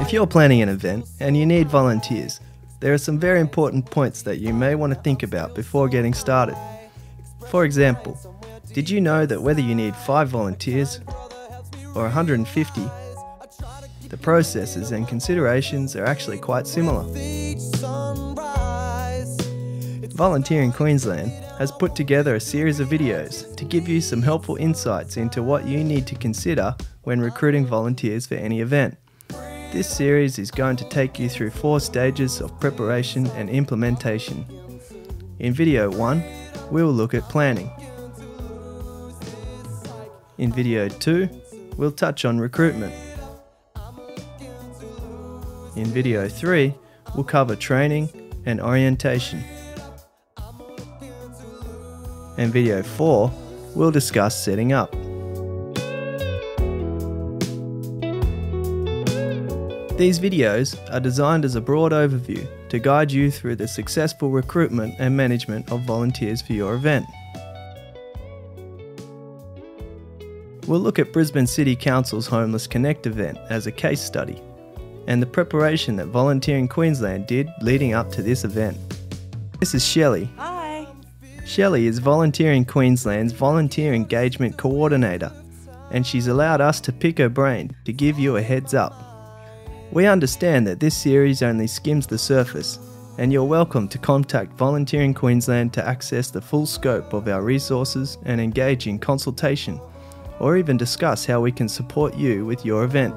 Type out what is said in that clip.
If you're planning an event and you need volunteers, there are some very important points that you may want to think about before getting started. For example, did you know that whether you need 5 volunteers or 150, the processes and considerations are actually quite similar? Volunteering Queensland has put together a series of videos to give you some helpful insights into what you need to consider when recruiting volunteers for any event. This series is going to take you through four stages of preparation and implementation. In video 1, we will look at planning. In video 2, we'll touch on recruitment. In video 3, we'll cover training and orientation. In video 4, we'll discuss setting up. These videos are designed as a broad overview to guide you through the successful recruitment and management of volunteers for your event. We'll look at Brisbane City Council's Homeless Connect event as a case study and the preparation that Volunteering Queensland did leading up to this event. This is Shelley. Hi. Shelley is Volunteering Queensland's Volunteer Engagement Coordinator, and she's allowed us to pick her brain to give you a heads up. We understand that this series only skims the surface, and you're welcome to contact Volunteering Queensland to access the full scope of our resources and engage in consultation, or even discuss how we can support you with your event.